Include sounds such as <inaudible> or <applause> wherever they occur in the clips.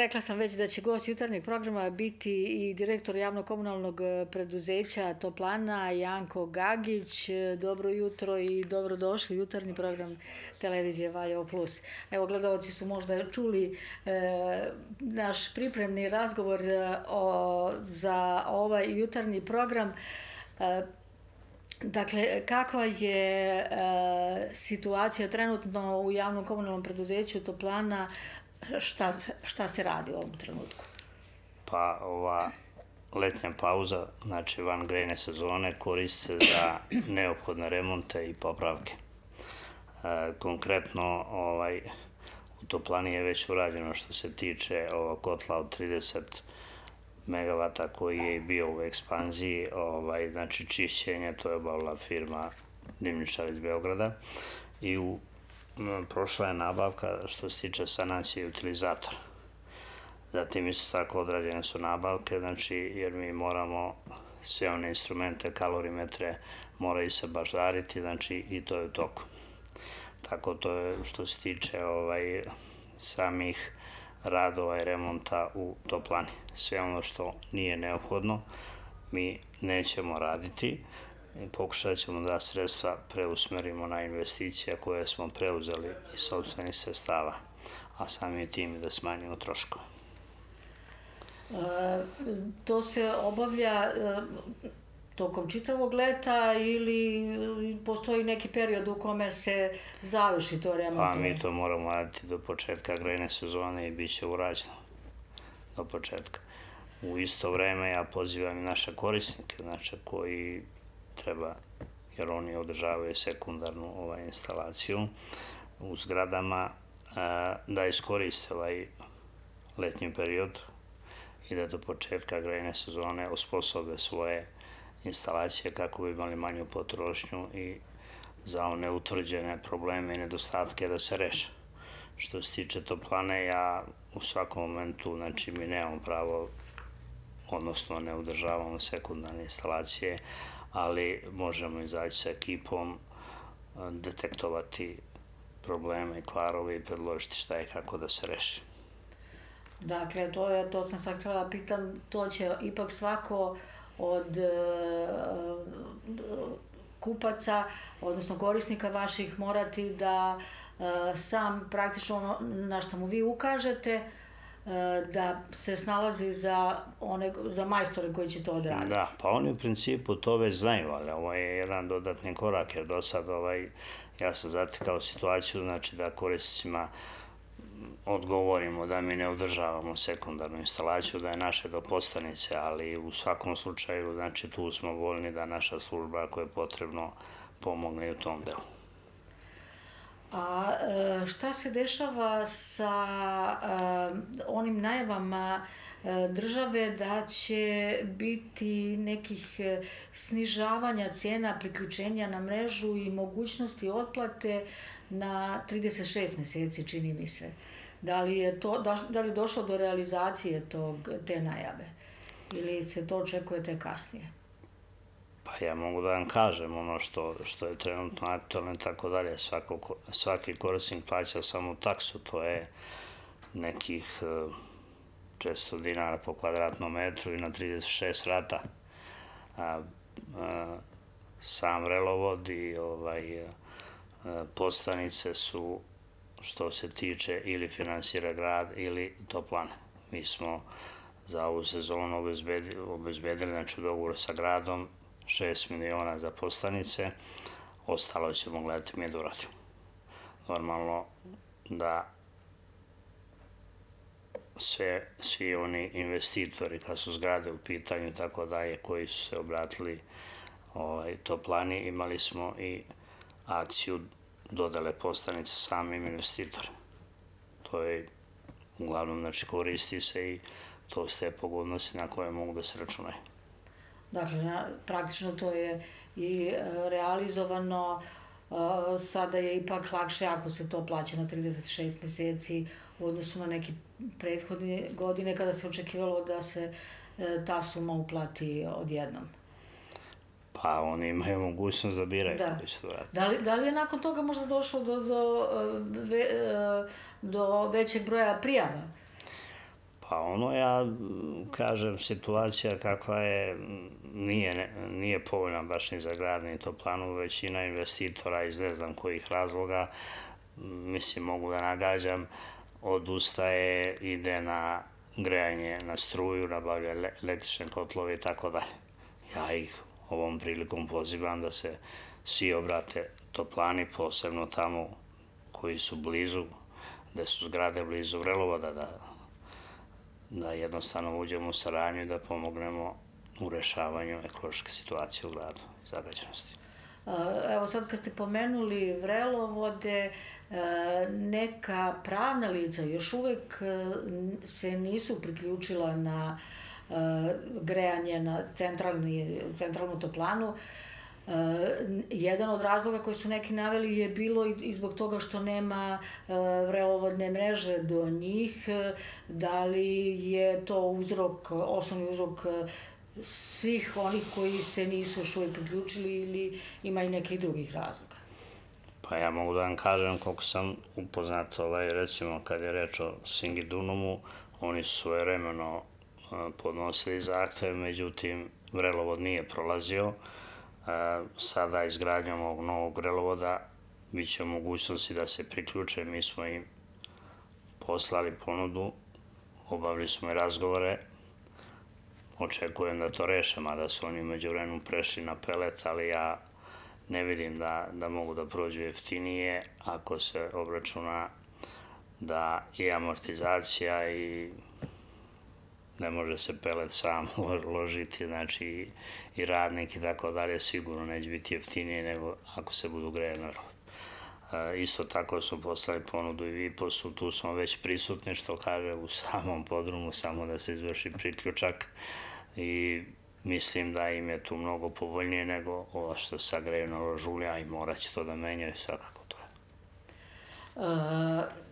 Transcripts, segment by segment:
rekla sam već da će gost jutarnjeg programa biti i direktor javnog komunalnog e, preduzeća Toplana Janko Gagić. E, dobro jutro i dobrodošli jutarnji program televizije Valjevo Plus. Evo, gledalci su možda čuli e, naš pripremni razgovor e, o, za ovaj jutarnji program. E, Dakle, kakva je e, situacija trenutno u javnom komunalnom preduzeću Toplana šta, šta se radi u ovom trenutku? Pa ova letnja pauza, znači van grejne sezone, koristi se za neophodne remonte i popravke. E, konkretno, ovaj, u Toplani je već urađeno što se tiče ovog kotla od 30 megavata koji je bio u ekspanziji, ovaj, znači čišćenje, to je obavila firma Dimničar iz Beograda i u prošla je nabavka što se tiče sanacije utilizatora. Zatim isto tako odrađene su nabavke, znači jer mi moramo sve one instrumente, kalorimetre moraju se baždariti, znači i to je u toku. Tako to je što se tiče ovaj, samih radova i remonta u toplani. Sve ono što nije neophodno mi nećemo raditi pokušat ćemo da sredstva preusmerimo na investicija koje smo preuzeli iz sobstvenih sredstava, a samim tim da smanjimo troškove. E, to se obavlja e, tokom čitavog leta ili postoji neki period u kome se završi to remontovanje? Pa mi to moramo raditi do početka grejne sezone i bit će urađeno do početka. U isto vreme ja pozivam i naše korisnike, znači koji treba, jer oni održavaju sekundarnu ovaj, instalaciju u zgradama, da iskoriste ovaj letnji period i da do početka grejne sezone osposobe svoje instalacije kako bi imali manju potrošnju i za one utvrđene probleme i nedostatke da se reše. Što se tiče toplane, ja u svakom momentu, znači mi nemamo pravo, odnosno ne udržavamo sekundarne instalacije, ali možemo izaći sa ekipom, detektovati probleme i kvarove i predložiti šta je kako da se reši. Dakle, to, je, to sam sad htjela da pitam, to će ipak svako od uh, kupaca, odnosno korisnika vaših morati da uh, sam praktično ono na što mu vi ukažete, E, da se snalazi za, one, za majstore koji će to odraditi. Da, pa oni u principu to već znaju, ali ovo je jedan dodatni korak, jer do sad ovaj, ja sam zatekao situaciju, znači da korisnicima odgovorimo da mi ne održavamo sekundarnu instalaciju, da je naše do postanice, ali u svakom slučaju, znači tu smo voljni da naša služba koja je potrebno pomogne u tom delu. A e, šta se dešava sa e, onim najavama e, države da će biti nekih snižavanja cena priključenja na mrežu i mogućnosti otplate na 36 meseci, čini mi se. Da li je, to, da, da li je došlo do realizacije tog, te najave? Ili se to očekuje te kasnije? Pa ja mogu da vam kažem ono što, što je trenutno aktualno i tako dalje. Svako, svaki korisnik plaća samo taksu, to je nekih 400 e, dinara po kvadratnom metru i na 36 rata. A, a, sam relovod i ovaj, a, e, postanice su što se tiče ili finansira grad ili toplane. Mi smo za ovu sezonu obezbedili, obezbedili znači dogovor sa gradom 6 miliona za postanice, ostalo ćemo gledati mi da uradimo. Normalno da sve, svi oni investitori, kad su zgrade u pitanju i tako daje, koji su se obratili ovaj, toplani, imali smo i akciju dodale postanice samim investitorima. To je uglavnom, znači, koristi se i to ste pogodnosti na koje mogu da se računaju. Dakle, na, praktično to je i e, realizovano, e, sada je ipak lakše ako se to plaća na 36 meseci u odnosu na neke prethodne godine kada se očekivalo da se e, ta suma uplati odjednom. Pa oni imaju mogućnost da biraju da. koji su vrati. Da li, da li je nakon toga možda došlo do, do, ve, do većeg broja prijava? Pa ono ja kažem situacija kakva je nije, nije povoljna baš ni za grad ni to planu većina investitora iz ne znam kojih razloga mislim mogu da nagađam odustaje ide na grejanje na struju, nabavlja električne kotlove i tako dalje. Ja ih ovom prilikom pozivam da se svi obrate toplani, posebno tamo koji su blizu, gde su zgrade blizu vrelovoda, da, da jednostavno uđemo u saranju da pomognemo u rešavanju ekološke situacije u gradu i zagađenosti. Evo sad kad ste pomenuli vrelovode, neka pravna lica još uvek se nisu priključila na grejanje na centralni, centralnu toplanu. Uh, jedan od razloga koji su neki naveli je bilo i zbog toga što nema uh, vrelovodne mreže do njih. Da li je to uzrok, osnovni uzrok svih onih koji se nisu još uvijek priključili ili ima i nekih drugih razloga? Pa ja mogu da vam kažem koliko sam upoznat, ovaj, recimo kad je reč o Singidunumu, oni su svoje vremeno podnosili zahtev, međutim vrelovod nije prolazio. Sada izgradnjom ovog novog vrelovoda bit će mogućnosti da se priključe. Mi smo im poslali ponudu, obavili smo i razgovore, očekujem da to reše, mada su oni među vremenu prešli na pelet, ali ja ne vidim da, da mogu da prođu jeftinije ako se obračuna da i amortizacija i ne može se pelet sam <laughs> ložiti, znači i radnik i tako dalje, sigurno neće biti jeftinije nego ako se budu grejene Isto tako smo poslali ponudu i Viposu, tu smo već prisutni, što kaže, u samom podrumu, samo da se izvrši priključak i mislim da im je tu mnogo povoljnije nego ovo što sa grejno ložulja i morat će to da menjaju, svakako to je. Uh,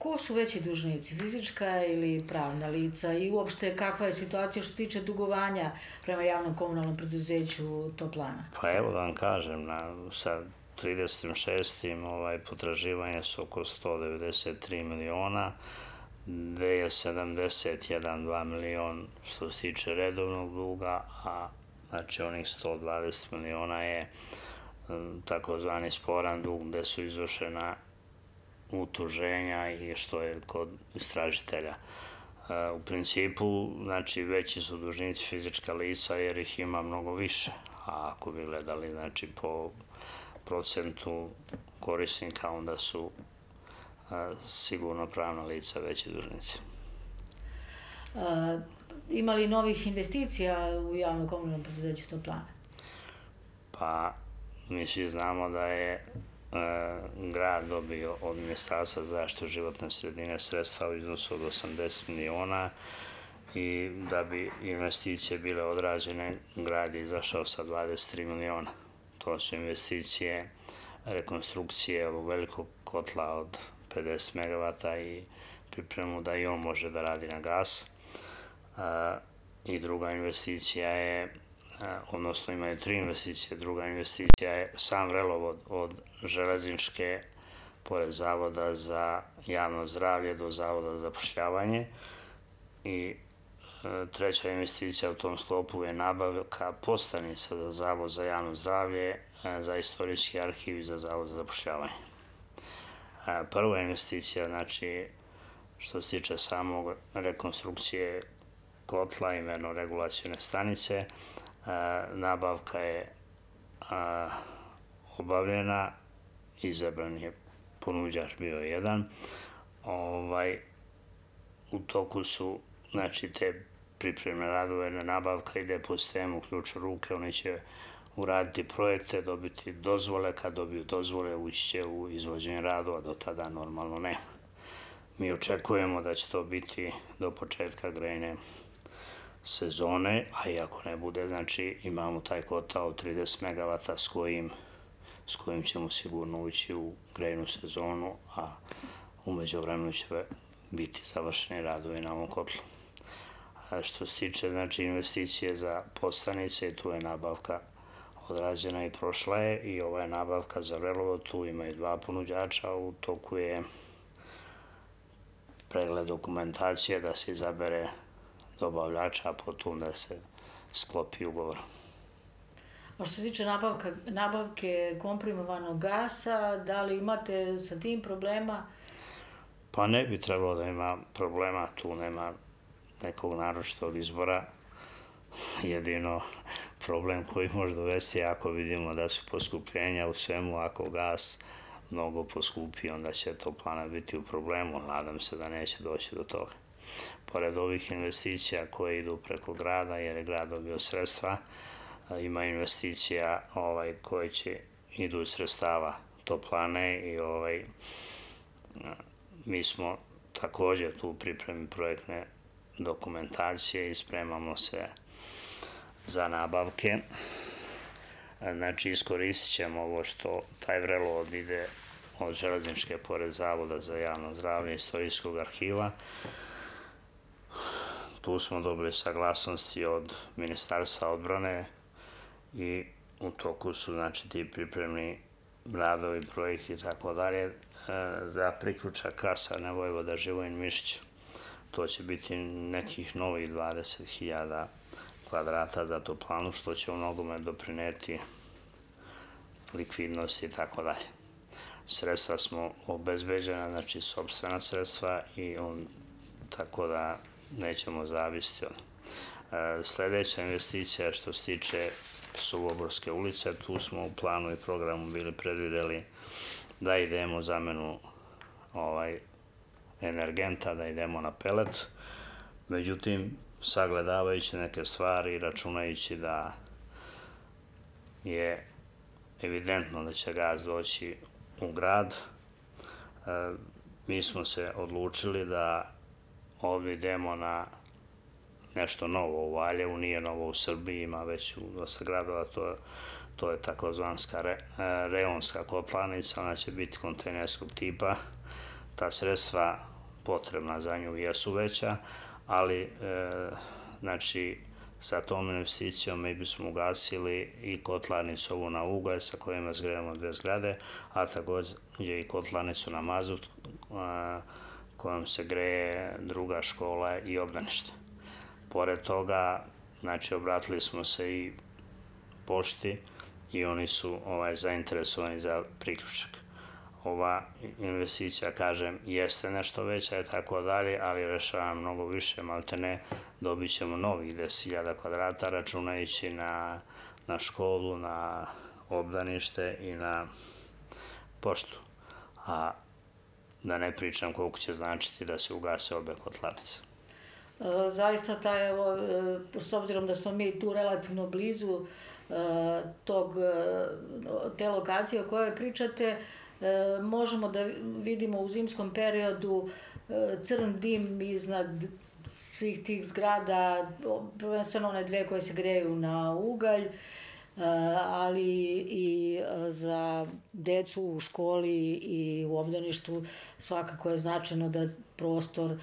ko su veći dužnici, fizička ili pravna lica i uopšte kakva je situacija što se tiče dugovanja prema javnom komunalnom preduzeću Toplana? Pa evo da vam kažem, na, sa 36. ovaj, potraživanje su oko 193 miliona, gde je 71-2 milion što se tiče redovnog duga, a znači onih 120 miliona je takozvani sporan dug gde su izvršena utuženja i što je kod istražitelja. U principu, znači, veći su dužnici fizička lica jer ih ima mnogo više, a ako bi gledali, znači, po procentu korisnika, onda su sigurno pravna lica veći dužnici. Ima li novih investicija u javno komunalnom preduzeću to plana? Pa, mi svi znamo da je grad dobio od Ministarstva zaštitu životne sredine sredstva u iznosu od 80 miliona i da bi investicije bile odrađene, grad je izašao sa 23 miliona. To su investicije rekonstrukcije ovog velikog kotla od 50 MW i pripremu da i on može da radi na gas. I druga investicija je, odnosno imaju tri investicije, druga investicija je sam vrelovod od železničke pored Zavoda za javno zdravlje do Zavoda za zapošljavanje i treća investicija u tom sklopu je nabavka postanica za Zavod za javno zdravlje, za istorijski arhiv i za Zavod za zapošljavanje. Prva investicija, znači, što se tiče samog rekonstrukcije kotla i merno-regulacijone stanice, nabavka je obavljena, izabran je ponuđač bio jedan. Ovaj, u toku su, znači, te pripremne radove, nabavka ide po sistemu ključ ruke, oni će uraditi projekte, dobiti dozvole, kad dobiju dozvole ući će u izvođenje radova, do tada normalno ne. Mi očekujemo da će to biti do početka grejne sezone, a i ako ne bude, znači imamo taj kotao od 30 MW s kojim, s kojim ćemo sigurno ući u grejnu sezonu, a umeđu vremenu će biti završeni radovi na ovom kotlu. A što se tiče znači, investicije za postanice, tu je nabavka odrađena i prošla je i ova je nabavka za Vrelovo, tu imaju dva ponuđača, u toku je pregled dokumentacije, da se izabere dobavljača, a potom da se sklopi ugovor. A što se tiče nabavka, nabavke komprimovanog gasa, da li imate sa tim problema? Pa ne bi trebalo da ima problema, tu nema nekog naročitog izbora. Jedino problem koji može dovesti ako vidimo da su poskupljenja u svemu, ako gas mnogo poskupi, onda će to plana biti u problemu. Nadam se da neće doći do toga. Pored ovih investicija koje idu preko grada, jer je grad dobio sredstva, ima investicija ovaj, koje će idu sredstava toplane i ovaj, mi smo takođe tu pripremi projektne dokumentacije i spremamo se za nabavke. Znači, iskoristit ćemo ovo što taj vrelo ide od železničke pored Zavoda za javno zdravlje istorijskog arhiva. Tu smo dobili saglasnosti od Ministarstva odbrane i u toku su znači ti pripremni radovi, projekti i tako dalje e, za priključak kasa na Vojvoda Živojin Mišić. To će biti nekih novih 20.000 kvadrata za to planu, što će u mnogome doprineti likvidnosti i tako dalje. Sredstva smo obezbeđena, znači sobstvena sredstva i on, tako da nećemo zavisiti od. E, sledeća investicija što se tiče Suvoborske ulice, tu smo u planu i programu bili predvideli da idemo zamenu ovaj, energenta, da idemo na pelet. Međutim, sagledavajući neke stvari, računajući da je evidentno da će gaz doći u grad, e, mi smo se odlučili da ovdje idemo na nešto novo u Valjevu, nije novo u Srbiji, ima već u dosta gradova, to je, to je takozvanska re, e, reonska kotlanica, ona će biti kontejnerskog tipa. Ta sredstva potrebna za nju jesu veća, ali e, znači sa tom investicijom mi bismo ugasili i kotlarnicu ovu na ugalj sa kojima zgrejemo dve zgrade, a takođe i kotlarnicu na mazut a, kojom se greje druga škola i obdanište. Pored toga, znači, obratili smo se i pošti i oni su ovaj, zainteresovani za priključak. Ova investicija, kažem, jeste nešto veća i tako dalje, ali rešava mnogo više, malte ne, dobit ćemo novih 10.000 kvadrata, računajući na, na školu, na obdanište i na poštu. A da ne pričam koliko će značiti da se ugase obe kotlarnice. E, zaista taj, evo, e, s obzirom da smo mi tu relativno blizu e, tog, te lokacije o kojoj pričate, možemo da vidimo u zimskom periodu crn dim iznad svih tih zgrada, prvenstveno one dve koje se greju na ugalj, ali i za decu u školi i u obdaništu svakako je značajno da prostor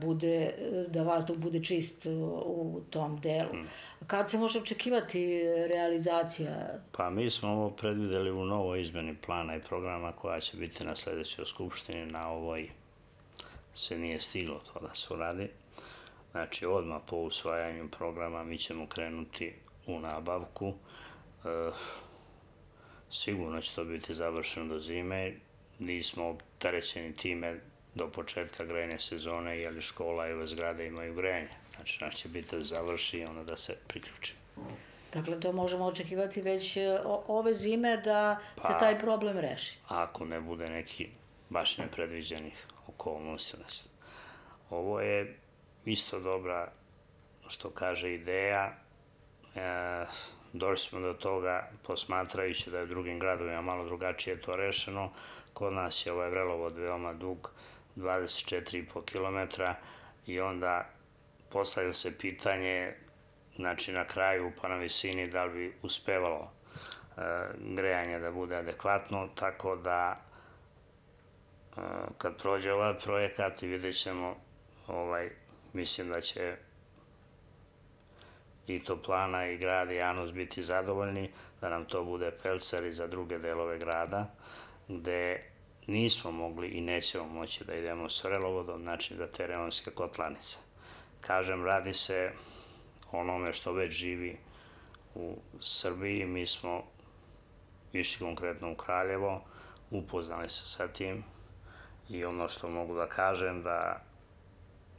bude, da vazduh bude čist u tom delu. Mm. Kad se može očekivati realizacija? Pa mi smo ovo predvideli u novoj izmeni plana i programa koja će biti na sledećoj skupštini na ovoj se nije stiglo to da se uradi. Znači, odmah po usvajanju programa mi ćemo krenuti u nabavku. E, sigurno će to biti završeno do zime. Nismo opterećeni time do početka grejne sezone, jer škola i ove zgrade imaju grejanje. Znači, naš će biti da završi i onda da se priključi. Dakle, to možemo očekivati već e, ove zime da pa, se taj problem reši. Ako ne bude neki baš nepredviđenih okolnosti. Ovo je isto dobra, što kaže, ideja. E, došli smo do toga, posmatrajući da je u drugim gradovima malo drugačije to rešeno. Kod nas je ovaj vrelovod veoma dug, 24,5 km i onda postavio se pitanje znači na kraju pa na visini da li bi uspevalo e, grejanje da bude adekvatno, tako da e, kad prođe ovaj projekat i vidjet ćemo ovaj, mislim da će i Toplana i grad i Janus biti zadovoljni, da nam to bude pelcer i za druge delove grada, gde nismo mogli i nećemo moći da idemo s vrelovodom, znači za te reonske kotlanice. Kažem, radi se onome što već živi u Srbiji. Mi smo išli konkretno u Kraljevo, upoznali se sa tim i ono što mogu da kažem da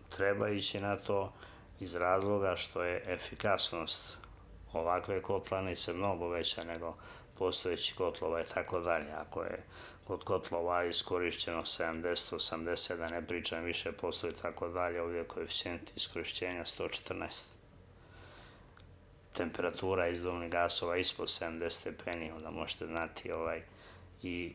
treba ići na to iz razloga što je efikasnost ovakve kotlanice mnogo veća nego postojeći kotlova i tako dalje. Ako je kod kotlova iskorišćeno 70, 80, da ne pričam više postoji tako dalje, ovdje je koeficijent iskorišćenja 114. Temperatura izduvnih gasova ispod 70 stepeni, onda možete znati ovaj, i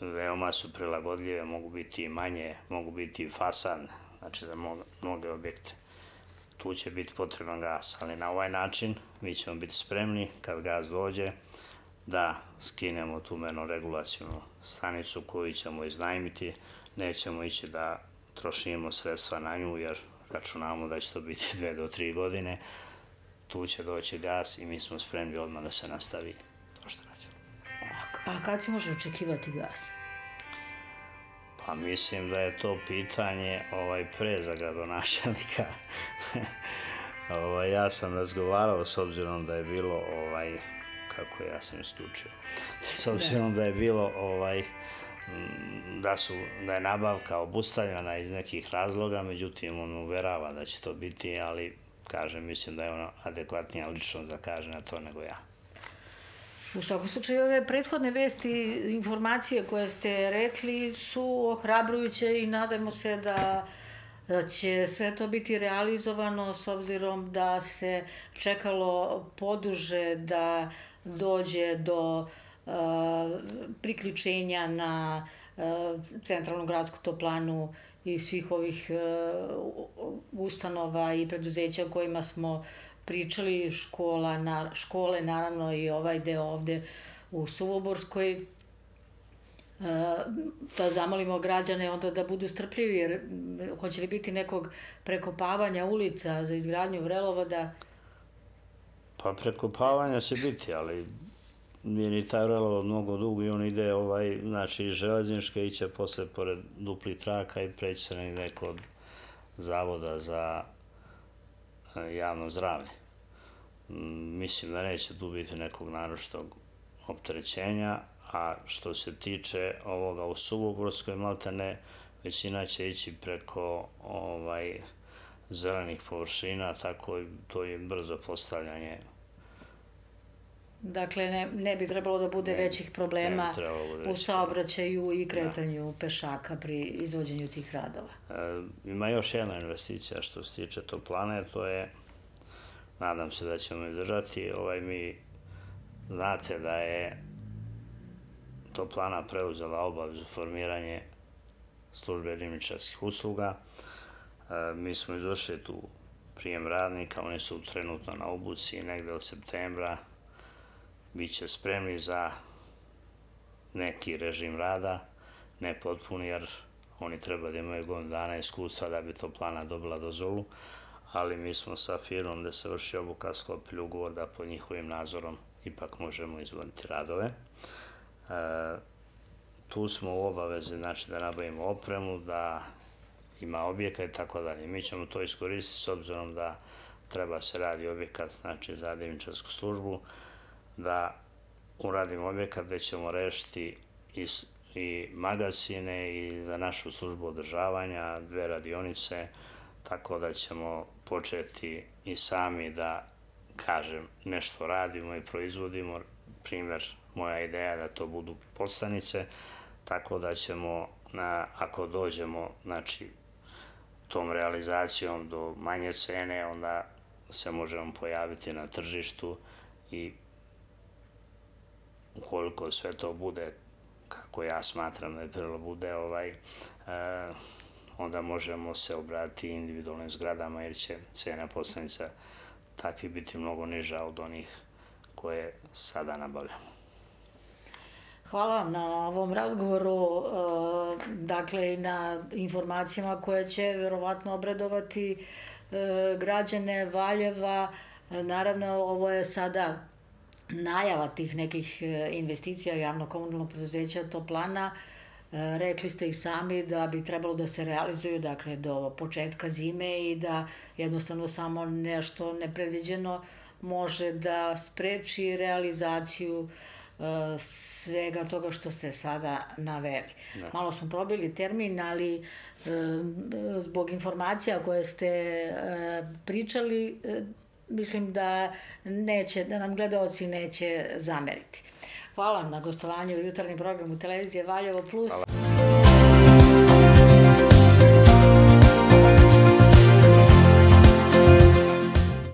veoma su prilagodljive, mogu biti manje, mogu biti fasadne, znači za mnoge objekte. Tu će biti potreban gas, ali na ovaj način mi ćemo biti spremni kad gas dođe da skinemo tu menoregulacijnu stanicu koju ćemo iznajmiti, nećemo ići da trošimo sredstva na nju jer računamo da će to biti <laughs> dve do tri godine, tu će doći gas i mi smo spremni odmah da se nastavi to što rađemo. A, a kad se može očekivati gas? Pa mislim da je to pitanje ovaj, pre za gradonačelnika. <laughs> ovaj, ja sam razgovarao s obzirom da je bilo ovaj, kako ja sam isključio. <laughs> S obzirom da je bilo ovaj, da su da je nabavka obustavljena iz nekih razloga, međutim on uverava da će to biti, ali kažem, mislim da je ono adekvatnija lično da kaže na to nego ja. U svakom slučaju, ove prethodne vesti, informacije koje ste rekli su ohrabrujuće i nadamo se da će sve to biti realizovano s obzirom da se čekalo poduže da dođe do uh, priključenja na uh, centralnu gradsku toplanu i svih ovih uh, ustanova i preduzeća kojima smo pričali, škola, na, škole naravno i ovaj deo ovde u Suvoborskoj, da zamolimo građane onda da budu strpljivi, jer hoće li biti nekog prekopavanja ulica za izgradnju vrelovoda, Pa prekopavanja će biti, ali nije ni taj relov mnogo dug i on ide ovaj, znači iz železničke iće posle pored dupli traka i preći se negde zavoda za e, javno zdravlje. Mislim da neće tu biti nekog naroštog opterećenja, a što se tiče ovoga u Suboborskoj maltene, većina će ići preko ovaj, zelenih površina, tako to je brzo postavljanje Dakle, ne, ne bi trebalo da bude ne, većih problema u saobraćaju i kretanju da. pešaka pri izvođenju tih radova. E, ima još jedna investicija što se tiče to plane, to je, nadam se da ćemo izdržati, ovaj, mi znate da je to plana preuzela obavezu formiranje službe dimničarskih usluga. E, mi smo izvršili tu prijem radnika, oni su trenutno na obuci i negde od septembra bit će spremni za neki režim rada, ne potpuni jer oni treba da imaju godinu dana iskustva da bi to plana dobila dozvolu, ali mi smo sa firmom da se vrši obuka sklopili ugovor da pod njihovim nadzorom ipak možemo izvoditi radove. E, tu smo u obavezi znači, da nabavimo opremu, da ima objeka i tako dalje. Mi ćemo to iskoristiti s obzirom da treba se radi objekat znači, za divničarsku službu, da uradimo objekat gde ćemo rešiti i, i magazine i za našu službu održavanja, dve radionice, tako da ćemo početi i sami da, kažem, nešto radimo i proizvodimo. Primer, moja ideja da to budu podstanice, tako da ćemo, na, ako dođemo, znači, tom realizacijom do manje cene, onda se možemo pojaviti na tržištu i ukoliko sve to bude kako ja smatram da je bude, ovaj, e, onda možemo se obratiti individualnim zgradama jer će cena poslanica takvi biti mnogo niža od onih koje sada nabavljamo. Hvala vam na ovom razgovoru, e, dakle i na informacijama koje će verovatno obradovati e, građane Valjeva. Naravno, ovo je sada najava tih nekih e, investicija javno-komunalnog preduzeća Toplana rekli ste i sami da bi trebalo da se realizuju dakle, do početka zime i da jednostavno samo nešto nepredviđeno može da spreči realizaciju e, svega toga što ste sada naveli. Da. Malo smo probili termin, ali e, zbog informacija koje ste e, pričali, mislim da neće, da nam gledaoci neće zameriti. Hvala na gostovanju u jutarnjem programu televizije Valjevo Plus. Hvala.